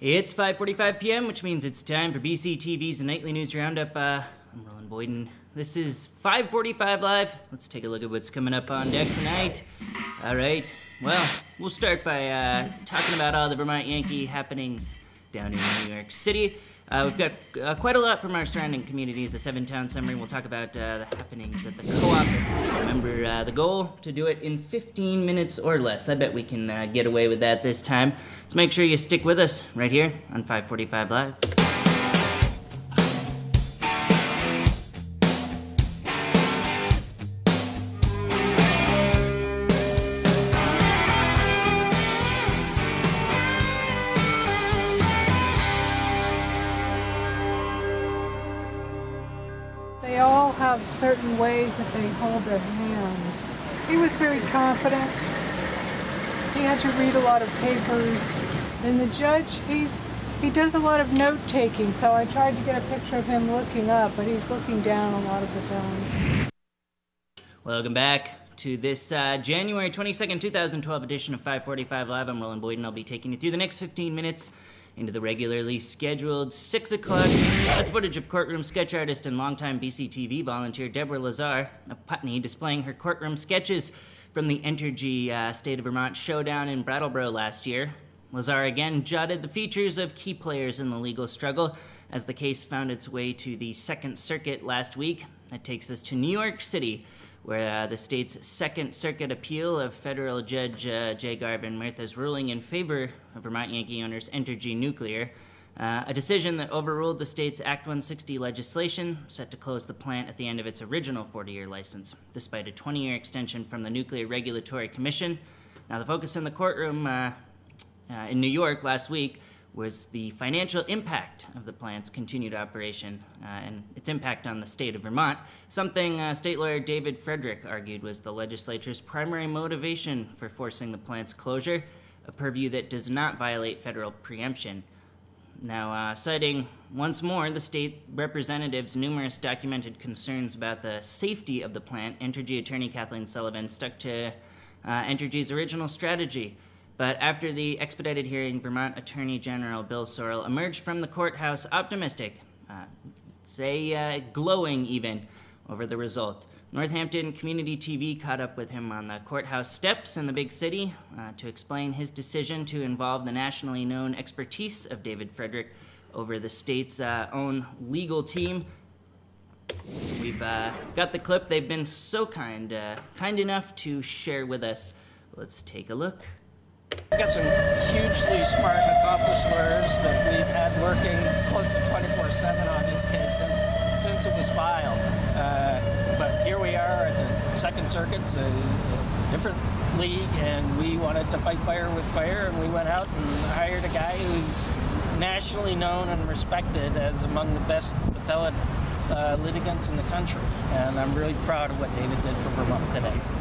It's 5:45 p.m., which means it's time for BC TV's nightly news roundup. Uh, I'm Roland Boyden. This is 5:45 live. Let's take a look at what's coming up on deck tonight. All right. Well, we'll start by uh, talking about all the Vermont Yankee happenings down in New York City. Uh, we've got uh, quite a lot from our surrounding communities. A seven-town summary. We'll talk about uh, the happenings at the co-op. Remember uh, the goal to do it in 15 minutes or less. I bet we can uh, get away with that this time. So make sure you stick with us right here on 545 Live. Certain ways that they hold their hand. He was very confident. He had to read a lot of papers. And the judge, he's he does a lot of note taking, so I tried to get a picture of him looking up, but he's looking down a lot of the time. Welcome back to this uh, January 22nd, 2012 edition of 545 Live. I'm Roland Boyden. I'll be taking you through the next 15 minutes into the regularly scheduled 6 o'clock. That's footage of courtroom sketch artist and longtime BCTV volunteer Deborah Lazar of Putney displaying her courtroom sketches from the Entergy uh, State of Vermont showdown in Brattleboro last year. Lazar again jotted the features of key players in the legal struggle as the case found its way to the Second Circuit last week. That takes us to New York City, where uh, the state's Second Circuit appeal of federal Judge uh, J. Garvan Murtha's ruling in favor of Vermont Yankee owners Entergy Nuclear, uh, a decision that overruled the state's Act 160 legislation set to close the plant at the end of its original 40 year license, despite a 20 year extension from the Nuclear Regulatory Commission. Now, the focus in the courtroom uh, uh, in New York last week was the financial impact of the plant's continued operation uh, and its impact on the state of Vermont, something uh, state lawyer David Frederick argued was the legislature's primary motivation for forcing the plant's closure, a purview that does not violate federal preemption. Now, uh, citing once more the state representative's numerous documented concerns about the safety of the plant, Entergy attorney Kathleen Sullivan stuck to uh, Entergy's original strategy. But after the expedited hearing, Vermont Attorney General Bill Sorrell emerged from the courthouse optimistic, uh, say uh, glowing even, over the result. Northampton Community TV caught up with him on the courthouse steps in the big city uh, to explain his decision to involve the nationally known expertise of David Frederick over the state's uh, own legal team. We've uh, got the clip. They've been so kind, uh, kind enough to share with us. Let's take a look. We've got some hugely smart and accomplished lawyers that we've had working close to 24-7 on this case since since it was filed. Uh, but here we are at the Second Circuit. It's a, it's a different league, and we wanted to fight fire with fire, and we went out and hired a guy who's nationally known and respected as among the best appellate uh, litigants in the country. And I'm really proud of what David did for Vermont today.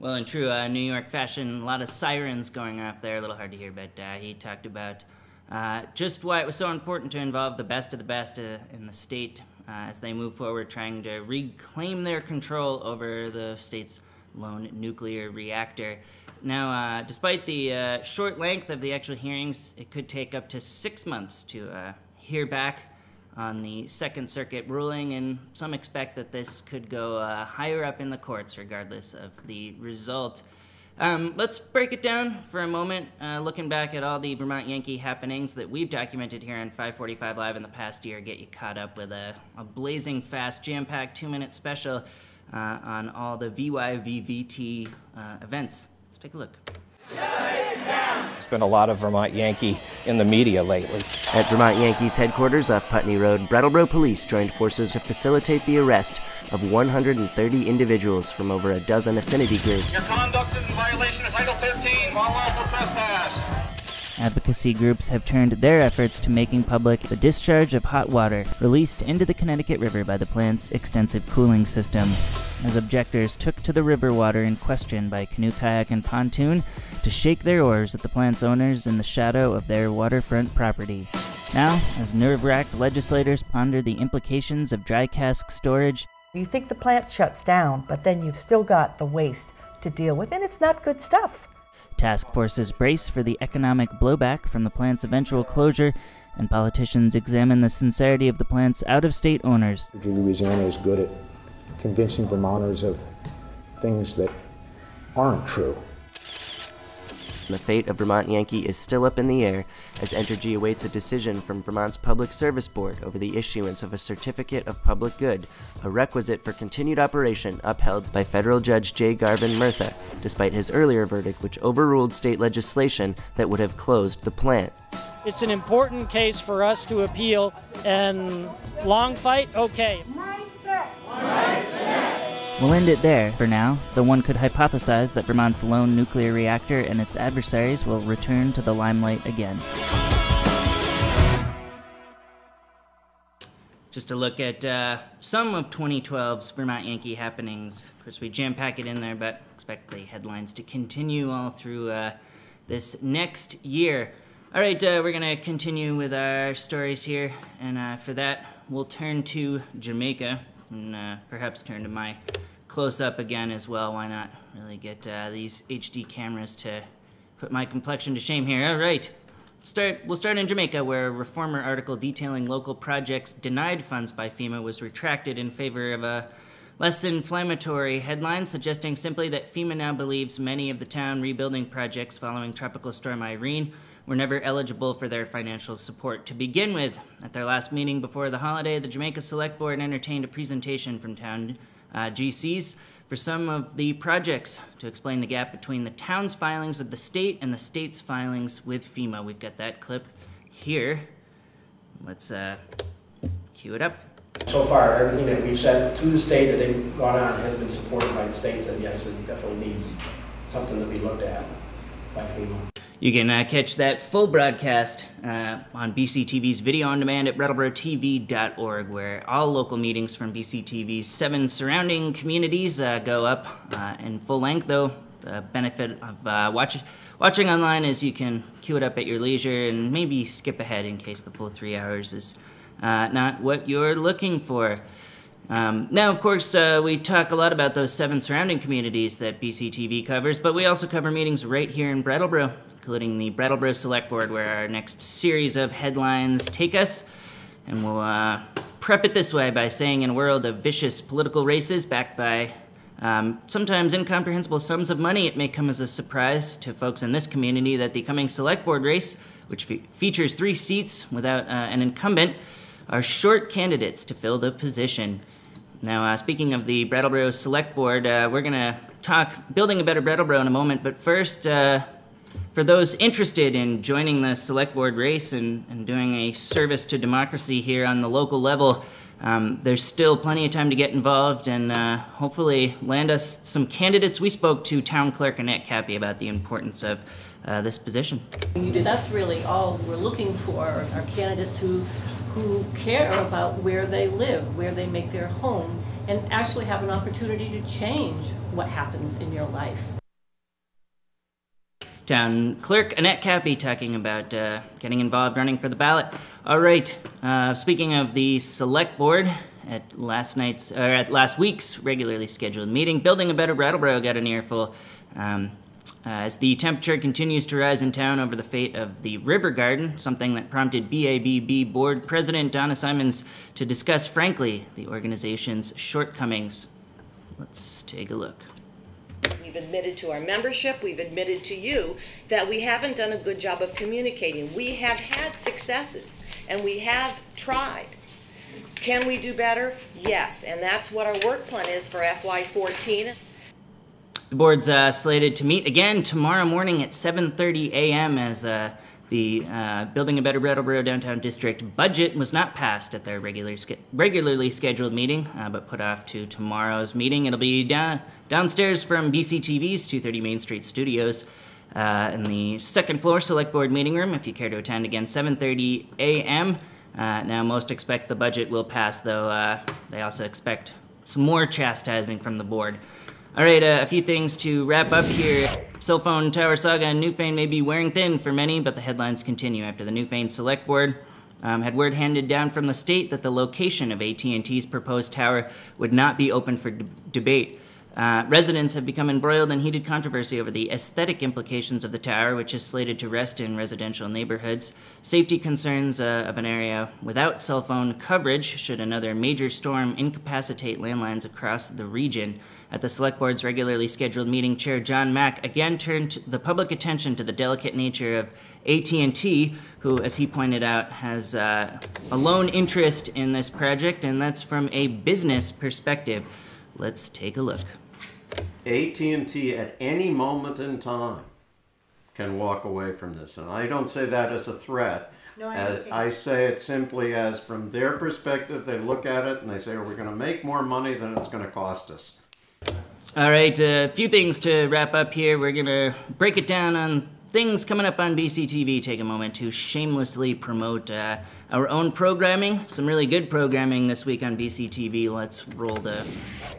Well, in true uh, New York fashion, a lot of sirens going off there. A little hard to hear, but uh, he talked about uh, just why it was so important to involve the best of the best uh, in the state uh, as they move forward, trying to reclaim their control over the state's lone nuclear reactor. Now, uh, despite the short length of the actual hearings, it could take up to six months to hear back on the Second Circuit ruling, and some expect that this could go uh, higher up in the courts, regardless of the result. Um, let's break it down for a moment, uh, looking back at all the Vermont Yankee happenings that we've documented here on 545 Live in the past year, get you caught up with a, a blazing fast, jam packed two minute special uh, on all the VYVVT uh, events. Let's take a look. There's been a lot of Vermont Yankee in the media lately. At Vermont Yankees headquarters off Putney Road, Brattleboro police joined forces to facilitate the arrest of 130 individuals from over a dozen affinity groups. Your conduct is in violation of Title 13, unlawful trespass. Advocacy groups have turned their efforts to making public the discharge of hot water released into the Connecticut River by the plant's extensive cooling system. As objectors took to the river water in question by canoe, kayak, and pontoon to shake their oars at the plant's owners in the shadow of their waterfront property. Now, as nerve wracked legislators ponder the implications of dry cask storage, You think the plant shuts down, but then you've still got the waste to deal with, and it's not good stuff. Task forces brace for the economic blowback from the plant's eventual closure, and politicians examine the sincerity of the plant's out of state owners. Louisiana is good at convincing Vermonters of things that aren't true. The fate of Vermont Yankee is still up in the air as Entergy awaits a decision from Vermont's Public Service Board over the issuance of a Certificate of Public Good, a requisite for continued operation upheld by federal Judge J. Garvan Murtha, despite his earlier verdict which overruled state legislation that would have closed the plant. It's an important case for us to appeal, and long fight, okay. We'll end it there for now, though one could hypothesize that Vermont's lone nuclear reactor and its adversaries will return to the limelight again. Just a look at uh, some of 2012's Vermont Yankee happenings. Of course, we jam pack it in there, but expect the headlines to continue all through uh, this next year. All right, uh, we're going to continue with our stories here, and uh, for that, we'll turn to Jamaica and uh, perhaps turn to my close up again as well. Why not really get uh, these HD cameras to put my complexion to shame here? All right. Start, we'll start in Jamaica, where a reformer article detailing local projects denied funds by FEMA was retracted in favor of a less inflammatory headline suggesting simply that FEMA now believes many of the town rebuilding projects following Tropical Storm Irene were never eligible for their financial support to begin with. At their last meeting before the holiday, the Jamaica Select Board entertained a presentation from town uh, GCs for some of the projects to explain the gap between the town's filings with the state and the state's filings with FEMA. We've got that clip here. Let's uh, cue it up. So far, everything that we've said to the state that they've gone on has been supported by the state, said yes, it definitely needs something to be looked at by FEMA. You can uh, catch that full broadcast uh, on BCTV's video on demand at brattleboro.tv.org, where all local meetings from BCTV's seven surrounding communities uh, go up uh, in full length. Though the benefit of uh, watch, watching online is you can queue it up at your leisure and maybe skip ahead in case the full three hours is uh, not what you're looking for. Um, now, of course, uh, we talk a lot about those seven surrounding communities that BCTV covers, but we also cover meetings right here in Brattleboro, including the Brattleboro Select Board, where our next series of headlines take us. And we'll uh, prep it this way by saying, in a world of vicious political races backed by um, sometimes incomprehensible sums of money, it may come as a surprise to folks in this community that the coming Select Board race, which fe- features three seats without uh, an incumbent, are short candidates to fill the position. Now, uh, speaking of the Brattleboro Select Board, uh, we're going to talk building a better Brattleboro in a moment. But first, uh, for those interested in joining the Select Board race and, and doing a service to democracy here on the local level, um, there's still plenty of time to get involved and uh, hopefully land us some candidates. We spoke to Town Clerk Annette Cappy about the importance of uh, this position. That's really all we're looking for are candidates who who care about where they live, where they make their home, and actually have an opportunity to change what happens in your life. Town Clerk Annette Cappy talking about uh, getting involved running for the ballot. All right, uh, speaking of the Select Board, at last night's or at last week's regularly scheduled meeting, building a better Brattleboro got an earful. Um, uh, as the temperature continues to rise in town over the fate of the River Garden, something that prompted BABB Board President Donna Simons to discuss frankly the organization's shortcomings. Let's take a look. We've admitted to our membership, we've admitted to you that we haven't done a good job of communicating. We have had successes and we have tried. Can we do better? Yes, and that's what our work plan is for FY14. The board's uh, slated to meet again tomorrow morning at 7:30 a.m. as uh, the uh, Building a Better Brattleboro Downtown District budget was not passed at their regular ske- regularly scheduled meeting, uh, but put off to tomorrow's meeting. It'll be down- downstairs from BCTV's 230 Main Street studios. Uh, in the second floor select board meeting room if you care to attend again 7.30 a.m uh, now most expect the budget will pass though uh, they also expect some more chastising from the board all right, uh, a few things to wrap up here. Cell phone tower saga in Newfane may be wearing thin for many, but the headlines continue after the Newfane Select Board um, had word handed down from the state that the location of AT&T's proposed tower would not be open for d- debate. Uh, residents have become embroiled in heated controversy over the aesthetic implications of the tower, which is slated to rest in residential neighborhoods, safety concerns uh, of an area without cell phone coverage should another major storm incapacitate landlines across the region. At the Select Board's regularly scheduled meeting, Chair John Mack again turned the public attention to the delicate nature of AT&T, who, as he pointed out, has uh, a lone interest in this project, and that's from a business perspective. Let's take a look. AT&T at any moment in time can walk away from this. And I don't say that as a threat. No, I As understand. I say it simply as from their perspective, they look at it and they say, are we're going to make more money than it's going to cost us. All right, a few things to wrap up here. We're gonna break it down on things coming up on BCTV. Take a moment to shamelessly promote uh, our own programming. Some really good programming this week on BCTV. Let's roll the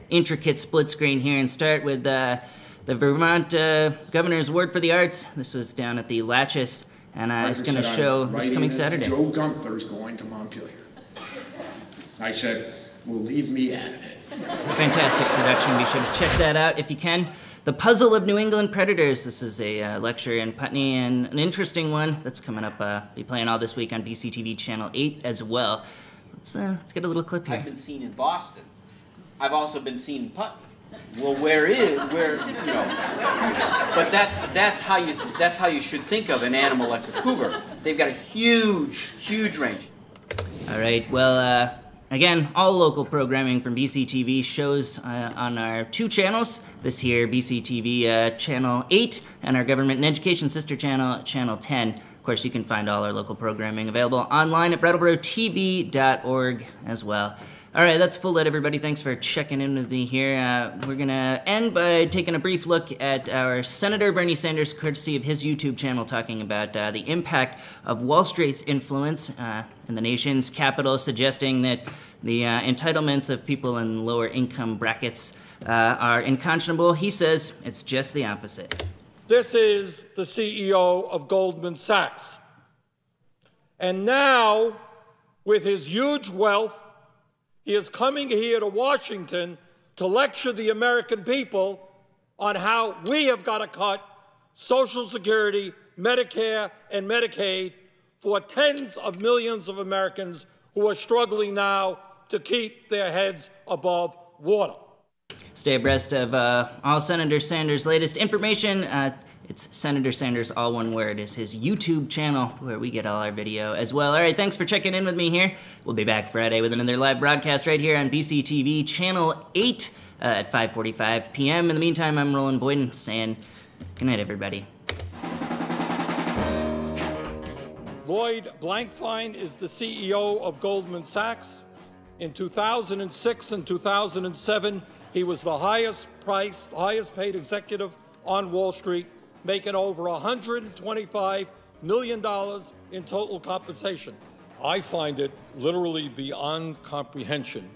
intricate split screen here and start with uh, the Vermont uh, Governor's Award for the Arts. This was down at the Latchis, and uh, it's going to show "I'm this coming Saturday. Joe Gunther's going to Montpelier. I said, well, leave me out of it. Fantastic production. Be sure to check that out if you can. The Puzzle of New England Predators. This is a uh, lecture in Putney and an interesting one that's coming up. Uh, be playing all this week on BCTV Channel 8 as well. Let's, uh, let's get a little clip here. I've been seen in Boston. I've also been seen in Putney. Well, where is where you know? But that's that's how you that's how you should think of an animal like a cougar. They've got a huge, huge range. All right. Well, uh, again, all local programming from BCTV shows uh, on our two channels. This here, BCTV uh, Channel 8, and our Government and Education sister channel, Channel 10. Of course, you can find all our local programming available online at brattleboro.tv.org as well. All right, that's full it, everybody. Thanks for checking in with me here. Uh, we're going to end by taking a brief look at our Senator Bernie Sanders, courtesy of his YouTube channel, talking about uh, the impact of Wall Street's influence uh, in the nation's capital, suggesting that the uh, entitlements of people in lower income brackets uh, are unconscionable. He says it's just the opposite. This is the CEO of Goldman Sachs. And now, with his huge wealth, he is coming here to Washington to lecture the American people on how we have got to cut Social Security, Medicare, and Medicaid for tens of millions of Americans who are struggling now to keep their heads above water. Stay abreast of uh, all Senator Sanders' latest information. Uh, it's Senator Sanders, all one word, is his YouTube channel where we get all our video as well. All right, thanks for checking in with me here. We'll be back Friday with another live broadcast right here on BCTV Channel 8 uh, at 5:45 p.m. In the meantime, I'm Roland Boyden saying good night, everybody. Lloyd Blankfein is the CEO of Goldman Sachs. In 2006 and 2007, he was the highest priced, highest paid executive on Wall Street, making over $125 million in total compensation. I find it literally beyond comprehension